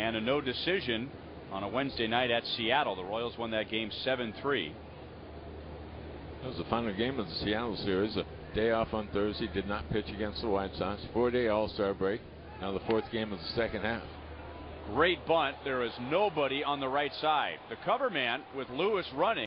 and a no decision on a Wednesday night at Seattle. The Royals won that game 7 3. That was the final game of the Seattle series. A day off on Thursday. Did not pitch against the White Sox. Four day All Star break. Now the fourth game of the second half. Great bunt. There is nobody on the right side. The cover man with Lewis running.